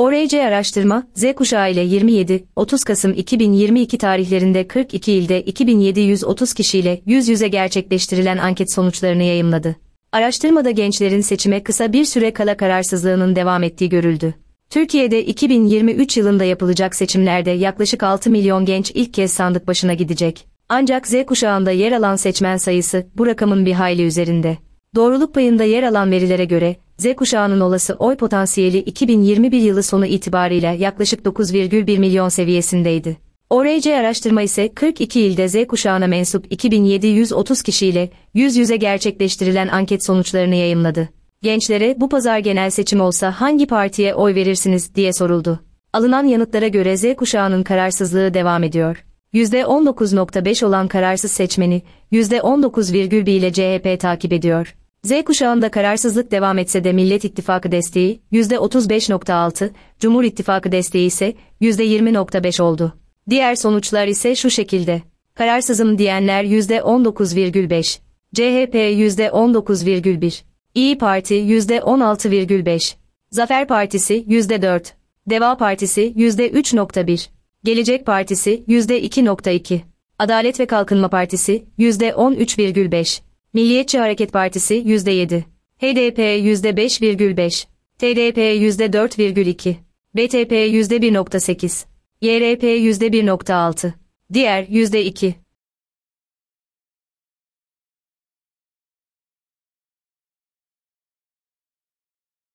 ORC araştırma, Z kuşağı ile 27-30 Kasım 2022 tarihlerinde 42 ilde 2730 kişiyle yüz yüze gerçekleştirilen anket sonuçlarını yayımladı. Araştırmada gençlerin seçime kısa bir süre kala kararsızlığının devam ettiği görüldü. Türkiye'de 2023 yılında yapılacak seçimlerde yaklaşık 6 milyon genç ilk kez sandık başına gidecek. Ancak Z kuşağında yer alan seçmen sayısı bu rakamın bir hayli üzerinde. Doğruluk payında yer alan verilere göre, Z kuşağının olası oy potansiyeli 2021 yılı sonu itibariyle yaklaşık 9,1 milyon seviyesindeydi. ORC araştırma ise 42 ilde Z kuşağına mensup 2730 kişiyle yüz yüze gerçekleştirilen anket sonuçlarını yayımladı. Gençlere bu pazar genel seçim olsa hangi partiye oy verirsiniz diye soruldu. Alınan yanıtlara göre Z kuşağının kararsızlığı devam ediyor. %19.5 olan kararsız seçmeni, %19,1 ile CHP takip ediyor. Z kuşağında kararsızlık devam etse de Millet İttifakı desteği %35.6, Cumhur İttifakı desteği ise %20.5 oldu. Diğer sonuçlar ise şu şekilde. Kararsızım diyenler %19,5, CHP %19,1, İyi Parti %16,5, Zafer Partisi %4, Deva Partisi %3.1, Gelecek Partisi %2.2, Adalet ve Kalkınma Partisi %13,5, Milliyetçi Hareket Partisi %7, HDP %5,5, TDP %4,2, BTP %1,8, YRP %1,6, diğer %2.